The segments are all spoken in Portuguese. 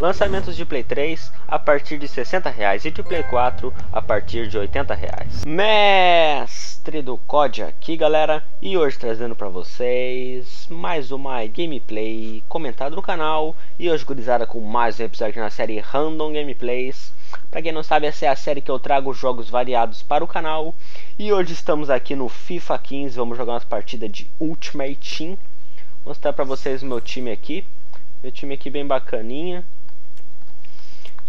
Lançamentos de Play 3 a partir de R$ 60,00 e de Play 4 a partir de R$ 80,00. Mestre do COD aqui galera, e hoje trazendo para vocês mais uma gameplay comentada no canal e hoje gurizada com mais um episódio na série Random Gameplays. Para quem não sabe, essa é a série que eu trago jogos variados para o canal e hoje estamos aqui no FIFA 15, vamos jogar umas partidas de Ultimate Team. Vou mostrar para vocês o meu time aqui, meu time aqui bem bacaninha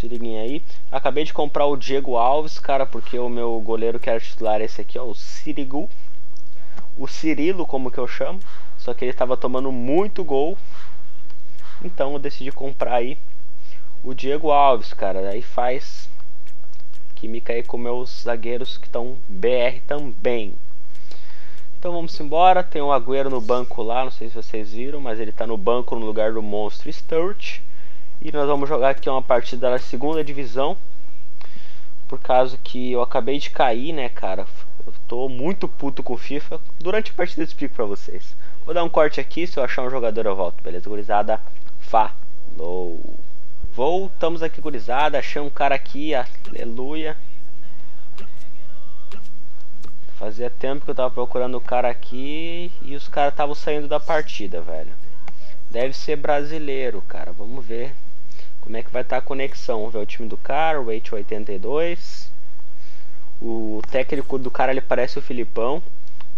se liguem aí. Acabei de comprar o Diego Alves, cara, porque o meu goleiro que era titular esse aqui, ó, o Sirigu. O Cirilo, como que eu chamo. Só que ele estava tomando muito gol. Então eu decidi comprar aí o Diego Alves, cara. Aí faz química aí com meus zagueiros que estão BR também. Então vamos embora. Tem o Agüero no banco lá, não sei se vocês viram, mas ele está no banco no lugar do Monstro Sturt. E nós vamos jogar aqui uma partida da segunda divisão. Por causa que eu acabei de cair, né, cara? Eu tô muito puto com FIFA. Durante a partida eu explico pra vocês. Vou dar um corte aqui, se eu achar um jogador eu volto, beleza? Gurizada, falou! Voltamos aqui, gurizada. Achei um cara aqui, aleluia. Fazia tempo que eu tava procurando o cara aqui e os caras estavam saindo da partida, velho. Deve ser brasileiro, cara. Vamos ver como é que vai estar tá a conexão. Vamos ver o time do cara, o rate 82. O técnico do cara ele parece o Filipão.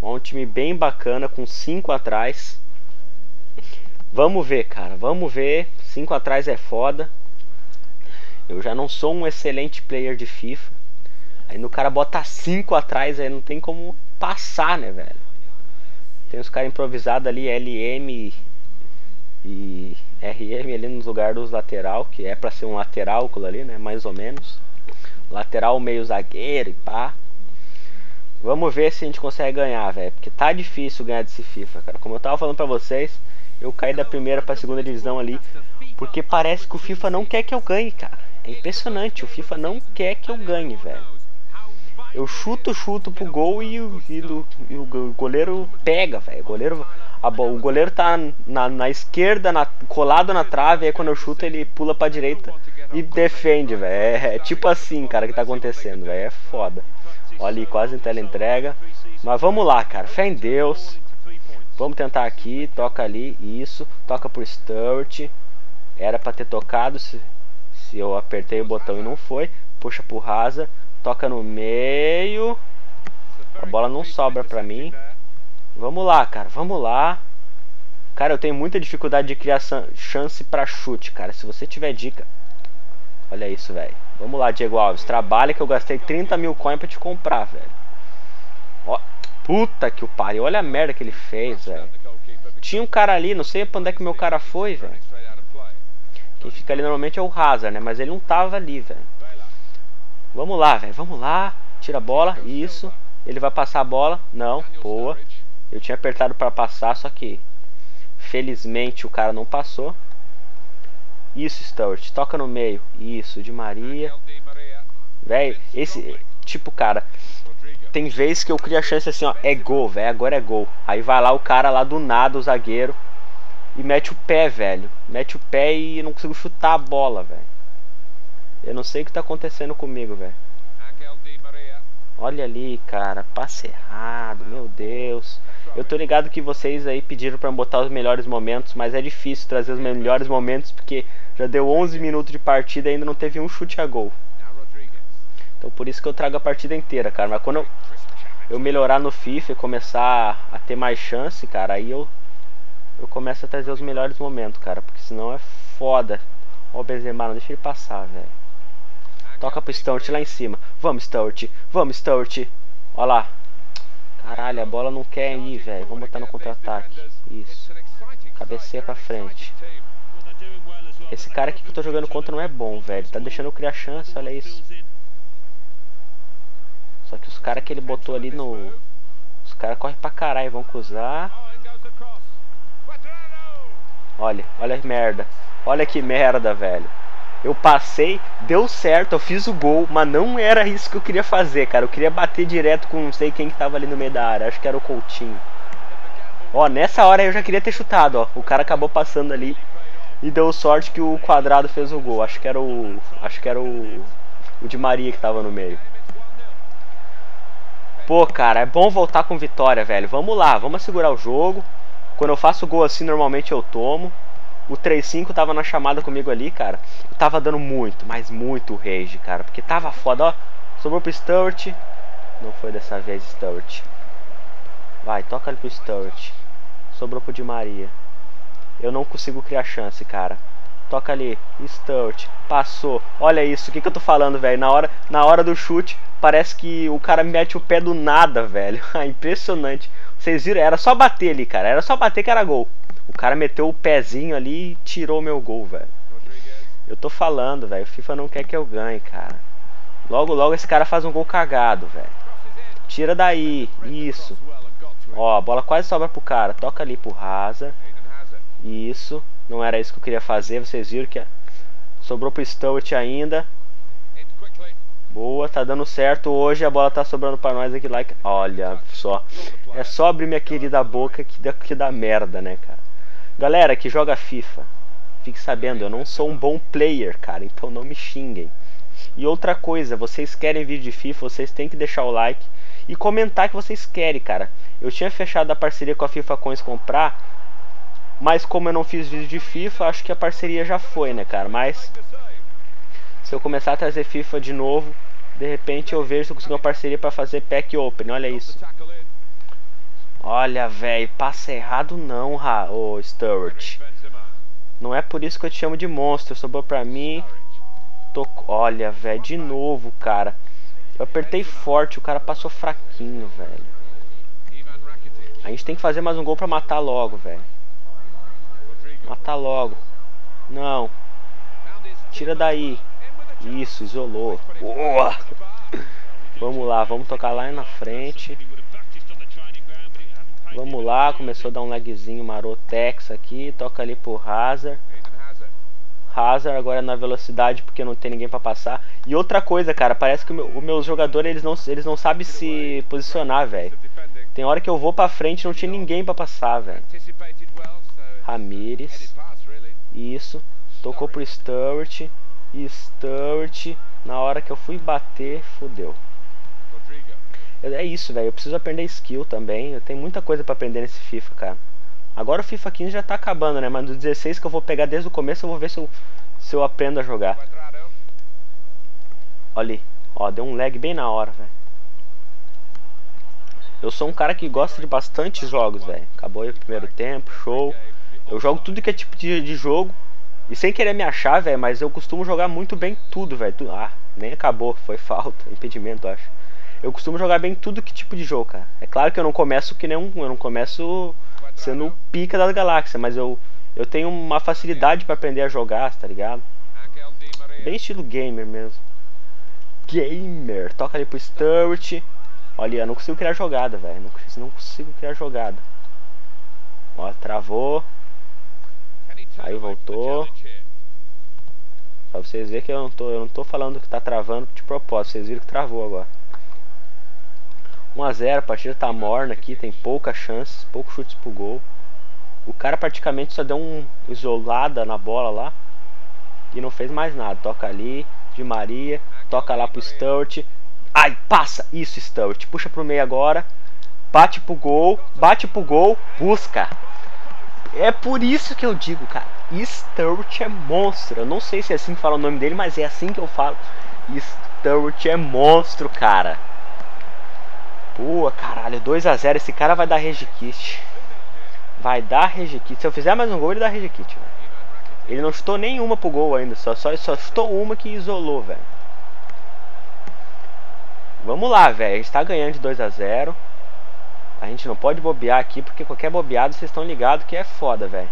É um time bem bacana com 5 atrás. Vamos ver, cara. Vamos ver. 5 atrás é foda. Eu já não sou um excelente player de FIFA. Aí no cara bota 5 atrás, aí não tem como passar, né, velho? Tem os caras improvisados ali, LM e RM ali nos lugares dos lateral, que é para ser um lateral ali, né? Mais ou menos. Lateral meio zagueiro e pá. Vamos ver se a gente consegue ganhar, velho. Porque tá difícil ganhar desse FIFA, cara. Como eu tava falando pra vocês, eu caí da primeira pra segunda divisão ali. Porque parece que o FIFA não quer que eu ganhe, cara. É impressionante, o FIFA não quer que eu ganhe, velho. Eu chuto, chuto pro gol e, e, e o goleiro pega, velho. O goleiro a, o goleiro tá na, na esquerda, na, colado na trave, aí quando eu chuto ele pula pra direita e defende, velho. É, é, tipo assim, cara, que tá acontecendo, velho. É foda. Olha ali, quase em tela entrega. Mas vamos lá, cara. Fé em Deus. Vamos tentar aqui. Toca ali. Isso. Toca pro Sturt. Era pra ter tocado se eu apertei o botão e não foi. Puxa pro Rasa. Toca no meio. A bola não sobra pra mim. Vamos lá, cara, vamos lá. Cara, eu tenho muita dificuldade de criar chance pra chute, cara. Se você tiver dica. Olha isso, velho. Vamos lá, Diego Alves. Trabalha que eu gastei 30 mil coins pra te comprar, velho. Ó, puta que o pariu. Olha a merda que ele fez, velho. Tinha um cara ali, não sei pra onde é que meu cara foi, velho. Quem fica ali normalmente é o Hazard, né? Mas ele não tava ali, velho. Vamos lá, velho. Vamos lá. Tira a bola. Isso. Ele vai passar a bola. Não. Boa. Eu tinha apertado para passar, só que felizmente o cara não passou. Isso, Stuart, toca no meio. Isso, de Maria. Velho, esse tipo, cara, tem vezes que eu crio a chance assim, ó, é gol, velho, agora é gol. Aí vai lá o cara lá do nada, o zagueiro, e mete o pé, velho. Mete o pé e não consigo chutar a bola, velho. Eu não sei o que tá acontecendo comigo, velho. Olha ali, cara, passe errado, meu Deus. Eu tô ligado que vocês aí pediram para botar os melhores momentos, mas é difícil trazer os melhores momentos porque já deu 11 minutos de partida e ainda não teve um chute a gol. Então por isso que eu trago a partida inteira, cara. Mas quando eu, eu melhorar no FIFA e começar a ter mais chance, cara, aí eu eu começo a trazer os melhores momentos, cara, porque senão é foda. Ó o Benzema, não deixa ele passar, velho. Toca pro Sturt lá em cima. Vamos, Sturt. Vamos, Sturt. Olha lá. Caralho, a bola não quer ir, velho. Vamos botar no contra-ataque. Isso. Cabeceia pra frente. Esse cara aqui que eu tô jogando contra não é bom, velho. Tá deixando eu criar chance, olha isso. Só que os caras que ele botou ali no... Os caras correm pra caralho, vão cruzar. Olha, olha que merda. Olha que merda, velho. Eu passei, deu certo, eu fiz o gol, mas não era isso que eu queria fazer, cara. Eu queria bater direto com não sei quem que tava ali no meio da área. Acho que era o Coutinho. Ó, nessa hora eu já queria ter chutado, ó. O cara acabou passando ali e deu sorte que o quadrado fez o gol. Acho que era o. Acho que era o. O de Maria que tava no meio. Pô, cara, é bom voltar com vitória, velho. Vamos lá, vamos segurar o jogo. Quando eu faço gol assim, normalmente eu tomo. O 3-5 tava na chamada comigo ali, cara. Eu tava dando muito, mas muito rage, cara. Porque tava foda, ó. Sobrou pro Stuart. Não foi dessa vez, Stuart. Vai, toca ali pro Stuart. Sobrou pro Di Maria. Eu não consigo criar chance, cara. Toca ali, Stuart. Passou. Olha isso, o que, que eu tô falando, velho? Na hora, na hora do chute, parece que o cara mete o pé do nada, velho. Impressionante. Vocês viram? Era só bater ali, cara. Era só bater que era gol. O cara meteu o pezinho ali e tirou meu gol, velho. Eu tô falando, velho. O FIFA não quer que eu ganhe, cara. Logo, logo esse cara faz um gol cagado, velho. Tira daí. Isso. Ó, a bola quase sobra pro cara. Toca ali pro Raza. Isso. Não era isso que eu queria fazer. Vocês viram que sobrou pro Stewart ainda. Boa, tá dando certo hoje. A bola tá sobrando pra nós aqui. Like. Olha só. É só abrir minha querida boca que dá, que dá merda, né, cara? Galera que joga FIFA, fique sabendo, eu não sou um bom player, cara, então não me xinguem. E outra coisa, vocês querem vídeo de FIFA, vocês têm que deixar o like e comentar que vocês querem, cara. Eu tinha fechado a parceria com a FIFA Coins comprar, mas como eu não fiz vídeo de FIFA, acho que a parceria já foi, né, cara? Mas se eu começar a trazer FIFA de novo, de repente eu vejo se eu consigo uma parceria para fazer pack open. Olha isso. Olha, velho, passa errado não, ha, ô Stuart. Não é por isso que eu te chamo de monstro. Sobrou pra mim. Tô... Olha, velho, de novo, cara. Eu apertei forte, o cara passou fraquinho, velho. A gente tem que fazer mais um gol pra matar logo, velho. Matar logo. Não. Tira daí. Isso, isolou. Boa! Vamos lá, vamos tocar lá na frente. Vamos lá, começou a dar um lagzinho marotex aqui, toca ali pro Hazard. Hazard agora é na velocidade porque não tem ninguém para passar. E outra coisa, cara, parece que os meus jogadores eles não, eles não sabem se posicionar, velho. Tem hora que eu vou para frente não tinha ninguém para passar, velho. Ramires. Isso. Tocou pro Stuart. E Stuart, na hora que eu fui bater, fudeu. É isso, velho. Eu preciso aprender skill também. Eu tenho muita coisa para aprender nesse FIFA, cara. Agora o FIFA 15 já tá acabando, né? Mas no 16 que eu vou pegar desde o começo, eu vou ver se eu, se eu aprendo a jogar. Olha ali. Ó, deu um lag bem na hora, velho. Eu sou um cara que gosta de bastante jogos, velho. Acabou aí o primeiro tempo, show. Eu jogo tudo que é tipo de, de jogo. E sem querer me achar, velho, mas eu costumo jogar muito bem tudo, velho. Ah, nem acabou, foi falta, impedimento, acho eu costumo jogar bem tudo que tipo de jogo, cara. É claro que eu não começo que nem um, eu não começo sendo o pica das galáxias, mas eu eu tenho uma facilidade para aprender a jogar, tá ligado? Bem estilo gamer mesmo. Gamer, toca ali pro Stuart. Olha, eu não consigo criar jogada, velho. Não, não consigo criar jogada. Ó, travou. Aí voltou. Pra vocês verem que eu não tô, eu não tô falando que tá travando de propósito. Vocês viram que travou agora. 1 a 0 a partida tá morna aqui, tem poucas chances, poucos chutes pro gol. O cara praticamente só deu um isolada na bola lá e não fez mais nada. Toca ali, de Maria, toca lá pro Stuart. Ai, passa! Isso, Stuart. Puxa pro meio agora. Bate pro gol, bate pro gol, busca. É por isso que eu digo, cara. Stuart é monstro. Eu não sei se é assim que fala o nome dele, mas é assim que eu falo. Stuart é monstro, cara. Pô, caralho, 2x0. Esse cara vai dar regikit. Vai dar regikit. Se eu fizer mais um gol, ele dá regikit, velho. Ele não chutou nenhuma pro gol ainda. Só, só, só chutou uma que isolou, velho. Vamos lá, velho. A gente tá ganhando de 2x0. A gente não pode bobear aqui, porque qualquer bobeada vocês estão ligados que é foda, velho.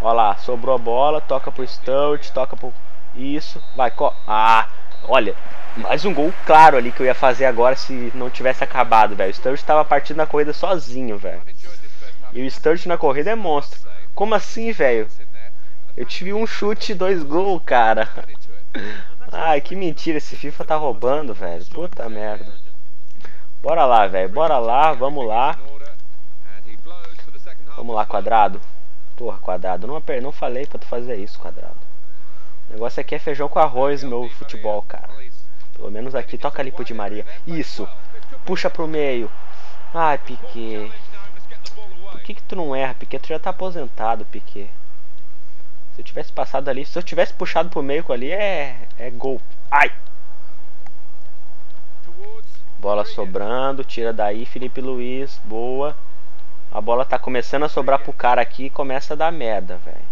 Olha lá, sobrou a bola, toca pro Stout, toca pro... Isso, vai, co... Ah, olha, mais um gol claro ali que eu ia fazer agora se não tivesse acabado, velho. O Sturridge estava partindo na corrida sozinho, velho. E o Sturridge na corrida é monstro. Como assim, velho? Eu tive um chute e dois gols, cara. Ai, que mentira. Esse FIFA tá roubando, velho. Puta merda. Bora lá, velho. Bora lá, vamos lá. Vamos lá, quadrado. Porra, quadrado. Não, não falei pra tu fazer isso, quadrado. O negócio aqui é feijão com arroz, meu futebol, cara. Pelo menos aqui. Toca ali pro Di Maria. Isso. Puxa pro meio. Ai, Piquet. Por que que tu não erra, Piquet? Tu já tá aposentado, Piquet. Se eu tivesse passado ali, se eu tivesse puxado pro meio com ali, é, é gol. Ai! Bola sobrando, tira daí, Felipe Luiz, boa. A bola tá começando a sobrar pro cara aqui e começa a dar merda, velho.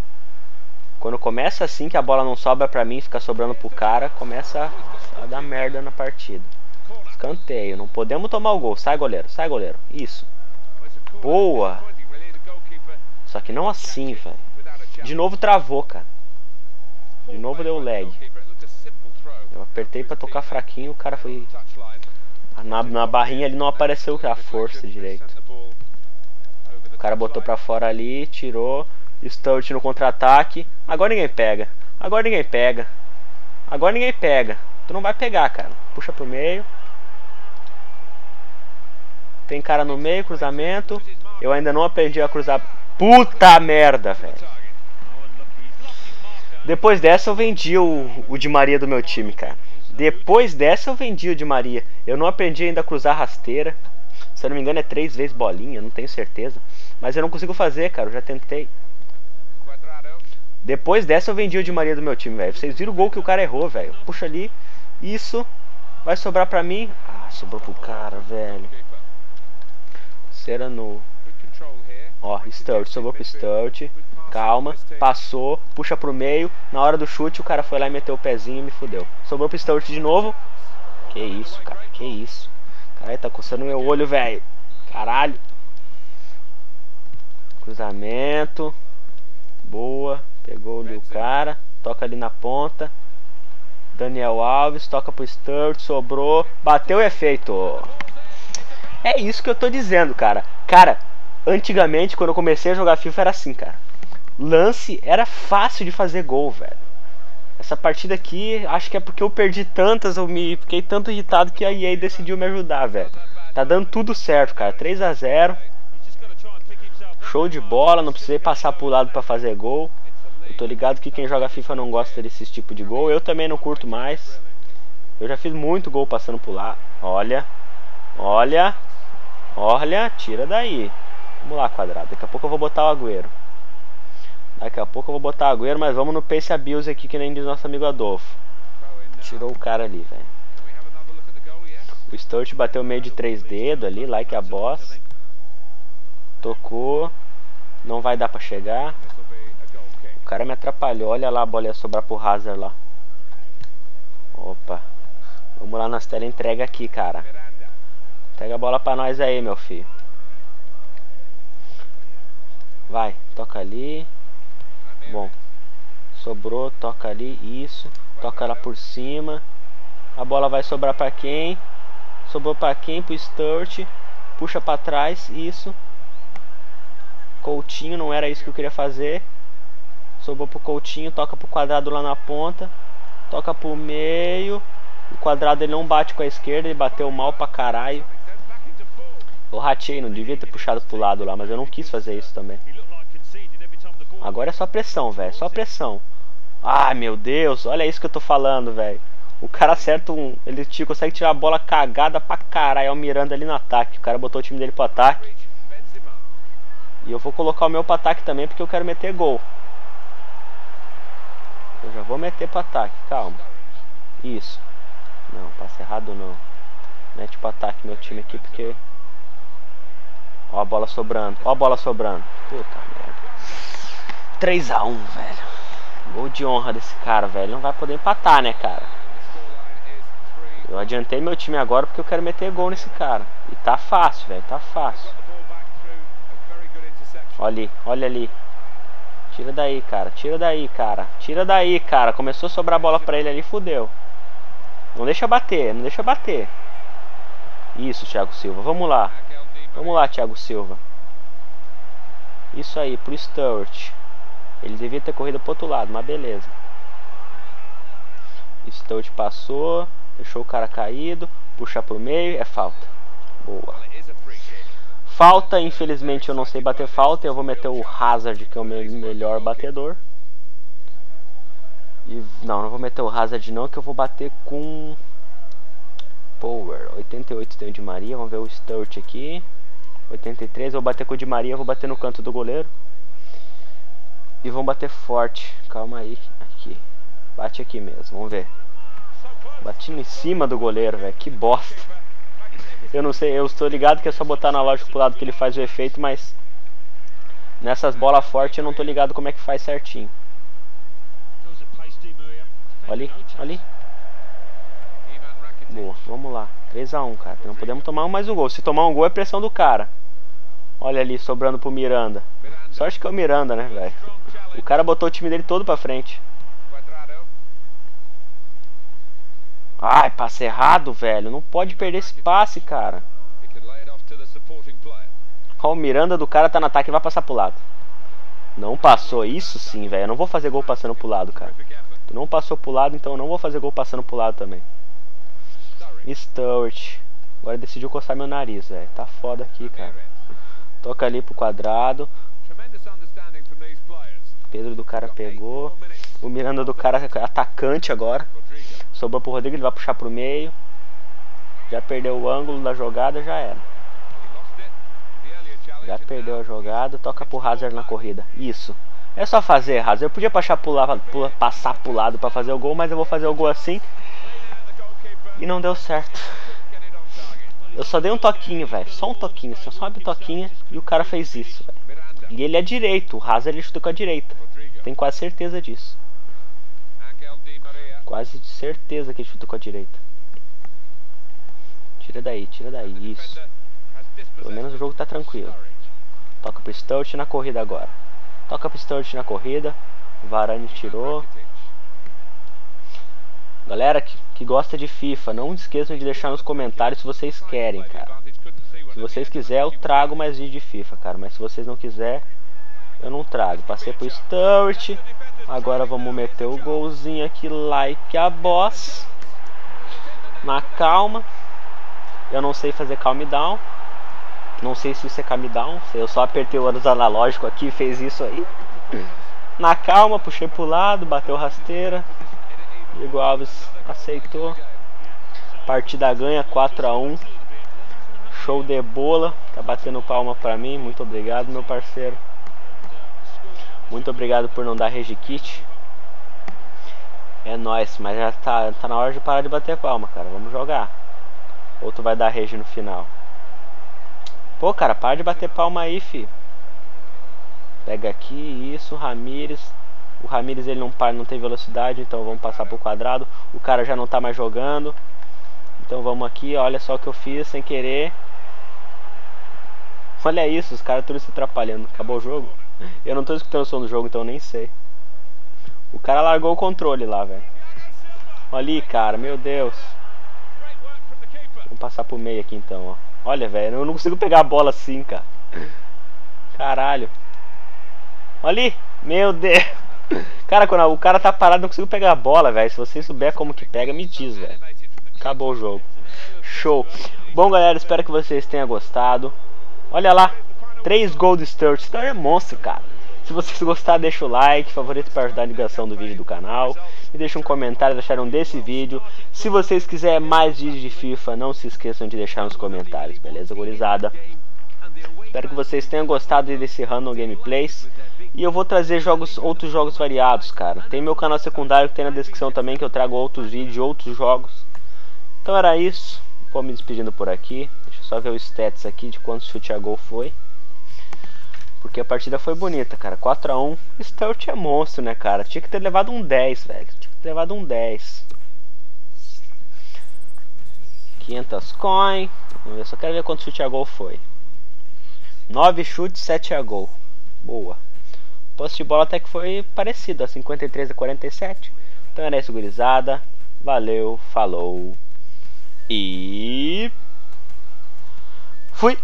Quando começa assim, que a bola não sobra pra mim, fica sobrando pro cara, começa a dar merda na partida. Escanteio, não podemos tomar o gol. Sai, goleiro, sai, goleiro. Isso. Boa. Só que não assim, velho. De novo travou, cara. De novo deu lag. Eu apertei pra tocar fraquinho, o cara foi... Na, na barrinha ele não apareceu a força direito. O cara botou pra fora ali, tirou. Stout no contra-ataque. Agora ninguém pega. Agora ninguém pega. Agora ninguém pega. Tu não vai pegar, cara. Puxa pro meio. Tem cara no meio, cruzamento. Eu ainda não aprendi a cruzar. Puta merda, velho. Depois dessa eu vendi o, o de Maria do meu time, cara. Depois dessa eu vendi o de Maria. Eu não aprendi ainda a cruzar rasteira. Se eu não me engano é três vezes bolinha, não tenho certeza. Mas eu não consigo fazer, cara. Eu já tentei. Depois dessa eu vendi o de Maria do meu time, velho. Vocês viram o gol que o cara errou, velho. Puxa ali. Isso. Vai sobrar pra mim. Ah, sobrou pro cara, velho. Serano. Ó, Sturt. Sobrou pro Sturt. Calma, passou, puxa pro meio. Na hora do chute, o cara foi lá e meteu o pezinho e me fudeu. Sobrou pro Sturt de novo. Que isso, cara, que isso. Caralho, tá coçando meu olho, velho. Caralho. Cruzamento. Boa. Pegou ali o cara. Toca ali na ponta. Daniel Alves. Toca pro Sturt. Sobrou. Bateu efeito. É isso que eu tô dizendo, cara. Cara, antigamente, quando eu comecei a jogar FIFA, era assim, cara lance era fácil de fazer gol, velho. Essa partida aqui, acho que é porque eu perdi tantas, eu me fiquei tanto irritado que a EA decidiu me ajudar, velho. Tá dando tudo certo, cara. 3 a 0 Show de bola, não precisei passar pro lado para fazer gol. Eu tô ligado que quem joga FIFA não gosta desse tipo de gol. Eu também não curto mais. Eu já fiz muito gol passando por lá. Olha. Olha. Olha, tira daí. Vamos lá, quadrado. Daqui a pouco eu vou botar o agüero. Daqui a pouco eu vou botar Agüero, mas vamos no Pace Abuse aqui, que nem diz nosso amigo Adolfo. Tirou o cara ali, velho. O Sturt bateu meio de três dedos ali, like a boss. Tocou. Não vai dar pra chegar. O cara me atrapalhou. Olha lá a bola ia sobrar pro Hazard lá. Opa. Vamos lá nas telas entrega aqui, cara. Pega a bola pra nós aí, meu filho. Vai, toca ali. Bom. Sobrou, toca ali, isso. Toca lá por cima. A bola vai sobrar para quem? Sobrou para quem? Pro Sturt. Puxa para trás, isso. Coutinho, não era isso que eu queria fazer. Sobrou pro Coutinho, toca pro quadrado lá na ponta. Toca pro meio. O quadrado ele não bate com a esquerda, ele bateu mal pra caralho. Eu ratei, não devia ter puxado pro lado lá, mas eu não quis fazer isso também. Agora é só pressão, velho. Só pressão. Ai, meu Deus. Olha isso que eu tô falando, velho. O cara acerta um... Ele consegue tirar a bola cagada pra caralho. É o Miranda ali no ataque. O cara botou o time dele pro ataque. E eu vou colocar o meu pro ataque também porque eu quero meter gol. Eu já vou meter pro ataque. Calma. Isso. Não, passa errado não. Mete pro ataque meu time aqui porque... Ó a bola sobrando. Ó a bola sobrando. Puta. 3x1, velho. Gol de honra desse cara, velho. Não vai poder empatar, né, cara? Eu adiantei meu time agora porque eu quero meter gol nesse cara. E tá fácil, velho. Tá fácil. Olha ali, olha ali. Tira daí, cara. Tira daí, cara. Tira daí, cara. Começou a sobrar bola pra ele ali, fudeu. Não deixa bater, não deixa bater. Isso, Thiago Silva. Vamos lá. Vamos lá, Thiago Silva. Isso aí, pro Sturt. Ele devia ter corrido pro outro lado, mas beleza. Stout passou, deixou o cara caído, puxa pro meio, é falta. Boa. Falta, infelizmente eu não sei bater falta, eu vou meter o Hazard, que é o meu melhor batedor. E não, não vou meter o Hazard não, que eu vou bater com Power. 88 tem o de Maria, vamos ver o Sturt aqui. 83, vou bater com o de Maria, vou bater no canto do goleiro. E vamos bater forte. Calma aí, aqui. Bate aqui mesmo, vamos ver. Bati em cima do goleiro, velho. Que bosta. Eu não sei, eu estou ligado que é só botar na loja pro lado que ele faz o efeito, mas nessas bolas fortes eu não tô ligado como é que faz certinho. Olha ali, olha ali. Boa, vamos lá. 3x1, cara. Não podemos tomar mais um gol. Se tomar um gol é pressão do cara. Olha ali, sobrando pro Miranda. Sorte que é o Miranda, né, velho? O cara botou o time dele todo pra frente. Ai, passe errado, velho. Não pode perder esse passe, cara. Ó, o Miranda do cara tá no ataque vai passar pro lado. Não passou. Isso sim, velho. Eu não vou fazer gol passando pro lado, cara. Tu não passou pro lado, então eu não vou fazer gol passando pro lado também. Stewart. Agora decidiu coçar meu nariz, velho. Tá foda aqui, cara. Toca ali pro quadrado. Pedro do cara pegou. O Miranda do cara é atacante agora. Sobrou pro Rodrigo, ele vai puxar pro meio. Já perdeu o ângulo da jogada, já era. Já perdeu a jogada, toca pro Hazard na corrida. Isso. É só fazer, Hazard. Eu podia passar pro lado, passar pro lado pra fazer o gol, mas eu vou fazer o gol assim. E não deu certo. Eu só dei um toquinho, velho. Só um toquinho. Só uma toquinha e o cara fez isso, velho. E ele é direito. O Hazard ele chutou com a direita. Tenho quase certeza disso. Quase de certeza que ele chutou com a direita. Tira daí, tira daí. Isso. Pelo menos o jogo tá tranquilo. Toca pro Stout na corrida agora. Toca pro Stout na corrida. Varane tirou. Galera que, que gosta de FIFA, não esqueçam de deixar nos comentários se vocês querem, cara. Se vocês quiserem, eu trago mais vídeo de FIFA, cara. Mas se vocês não quiserem, eu não trago. Passei pro Sturt. Agora vamos meter o golzinho aqui, like a boss. Na calma. Eu não sei fazer calm down. Não sei se isso é calm down. Eu só apertei o anos analógico aqui e fez isso aí. Na calma, puxei pro lado, bateu rasteira. Diego Alves aceitou. Partida ganha 4 a 1 Show de bola. Tá batendo palma pra mim. Muito obrigado, meu parceiro. Muito obrigado por não dar regikit. É nóis, mas já tá, tá na hora de parar de bater palma, cara. Vamos jogar. Ou tu vai dar regi no final. Pô, cara, para de bater palma aí, fi. Pega aqui, isso, Ramires. O Ramires ele não para, não tem velocidade, então vamos passar pro quadrado. O cara já não tá mais jogando. Então vamos aqui, olha só o que eu fiz sem querer. Olha isso, os caras todos se atrapalhando. Acabou o jogo? Eu não tô escutando o som do jogo, então nem sei. O cara largou o controle lá, velho. Ali, cara, meu Deus. Vamos passar pro meio aqui então, ó. Olha, velho, eu não consigo pegar a bola assim, cara. Caralho. Ali, meu Deus. Cara, quando o cara tá parado, não consigo pegar a bola, velho. Se você souber como que pega, me diz, velho. Acabou o jogo. Show. Bom, galera, espero que vocês tenham gostado. Olha lá, 3 Gold Stars. Então é monstro, cara. Se vocês gostaram, deixa o like, favorito para ajudar a divulgação do vídeo do canal. E deixa um comentário acharam desse vídeo. Se vocês quiserem mais vídeos de FIFA, não se esqueçam de deixar nos comentários, beleza, gurizada? Espero que vocês tenham gostado desse Random Gameplays. E eu vou trazer jogos, outros jogos variados, cara. Tem meu canal secundário que tem na descrição também, que eu trago outros vídeos, outros jogos. Então era isso. Vou me despedindo por aqui. Deixa eu só ver os stats aqui de quantos chute a gol foi. Porque a partida foi bonita, cara. 4x1. Stealth é monstro, né, cara? Tinha que ter levado um 10, velho. Tinha que ter levado um 10. 500 coin. Vamos ver, só quero ver quanto chute a gol foi. 9 chutes, 7 a gol. Boa posse de bola até que foi parecido, a 53 a 47. Então era isso, gurizada. Valeu, falou e fui!